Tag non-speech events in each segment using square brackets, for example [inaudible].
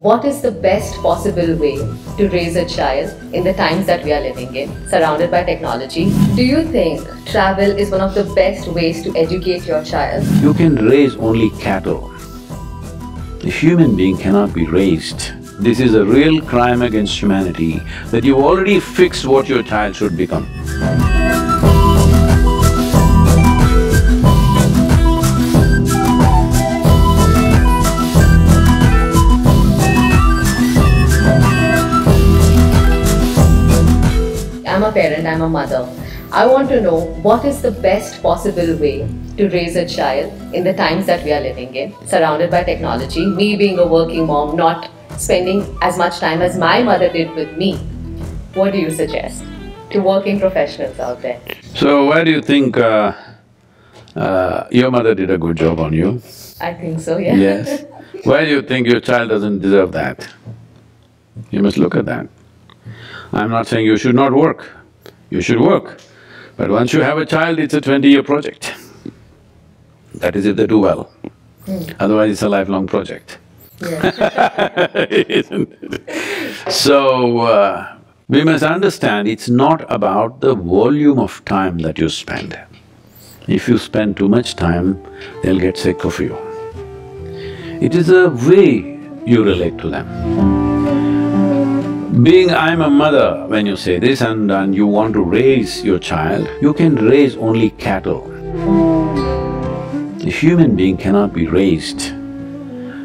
What is the best possible way to raise a child in the times that we are living in, surrounded by technology? Do you think travel is one of the best ways to educate your child? You can raise only cattle. A human being cannot be raised. This is a real crime against humanity that you've already fixed what your child should become. A parent, I'm a mother. I want to know what is the best possible way to raise a child in the times that we are living in, surrounded by technology. Me being a working mom, not spending as much time as my mother did with me. What do you suggest to working professionals out there? So why do you think uh, uh, your mother did a good job on you? I think so, yeah. Yes. Why do you think your child doesn't deserve that? You must look at that. I'm not saying you should not work, you should work. But once you have a child, it's a twenty-year project. That is if they do well. Otherwise, it's a lifelong project. yeah. [laughs] Isn't it? So, uh, we must understand it's not about the volume of time that you spend. If you spend too much time, they'll get sick of you. It is the way you relate to them. Being I'm a mother, when you say this and, and you want to raise your child, you can raise only cattle. A human being cannot be raised.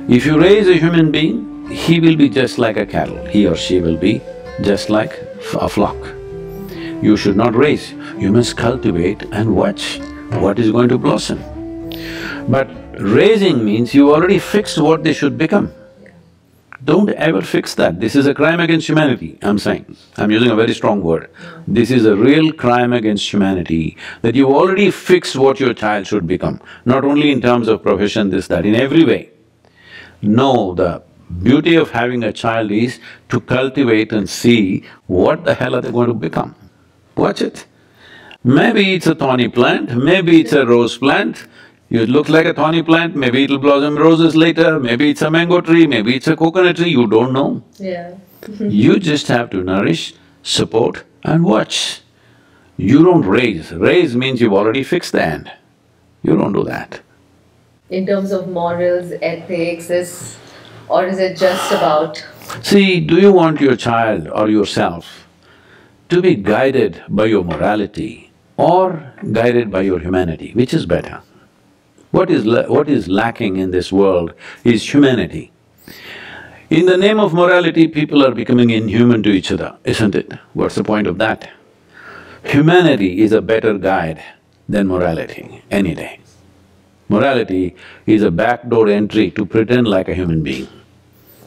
If you raise a human being, he will be just like a cattle, he or she will be just like a flock. You should not raise, you must cultivate and watch what is going to blossom. But raising means you already fixed what they should become. Don't ever fix that. This is a crime against humanity, I'm saying. I'm using a very strong word. This is a real crime against humanity, that you've already fixed what your child should become, not only in terms of profession, this, that, in every way. No, the beauty of having a child is to cultivate and see what the hell are they going to become. Watch it. Maybe it's a thorny plant, maybe it's a rose plant, it looks like a thorny plant, maybe it'll blossom roses later, maybe it's a mango tree, maybe it's a coconut tree, you don't know. Yeah. [laughs] You just have to nourish, support and watch. You don't raise. Raise means you've already fixed the end. You don't do that. In terms of morals, ethics, is… or is it just about… See, do you want your child or yourself to be guided by your morality or guided by your humanity, which is better? What is la what is lacking in this world is humanity. In the name of morality, people are becoming inhuman to each other, isn't it? What's the point of that? Humanity is a better guide than morality, any day. Morality is a backdoor entry to pretend like a human being.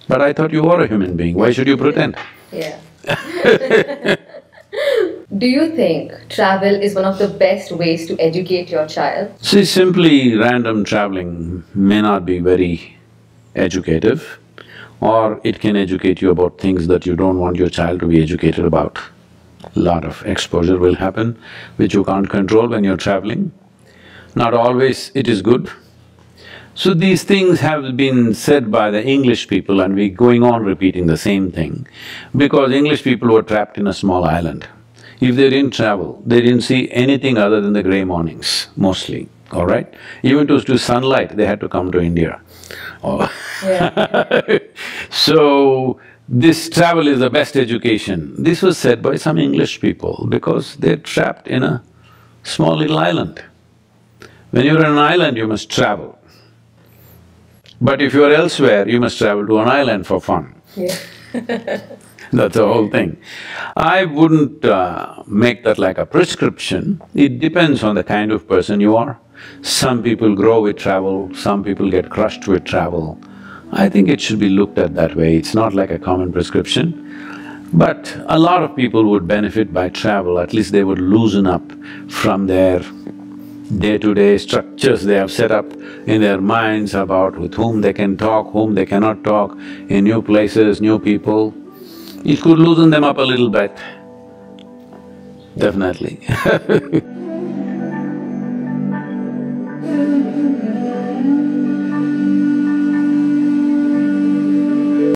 But I thought you were a human being, why should you pretend? Yeah. [laughs] Do you think travel is one of the best ways to educate your child? See, simply random traveling may not be very educative or it can educate you about things that you don't want your child to be educated about. Lot of exposure will happen which you can't control when you're traveling. Not always it is good. So these things have been said by the English people and we're going on repeating the same thing because English people were trapped in a small island. If they didn't travel, they didn't see anything other than the grey mornings, mostly, all right? Even to, to sunlight, they had to come to India. Oh. Yeah. [laughs] so, this travel is the best education. This was said by some English people because they're trapped in a small little island. When you're on an island, you must travel. But if you're elsewhere, you must travel to an island for fun. Yeah. That's the whole thing. I wouldn't uh, make that like a prescription, it depends on the kind of person you are. Some people grow with travel, some people get crushed with travel. I think it should be looked at that way, it's not like a common prescription. But a lot of people would benefit by travel, at least they would loosen up from their day-to-day structures they have set up in their minds about with whom they can talk, whom they cannot talk, in new places, new people. It could loosen them up a little bit, definitely [laughs]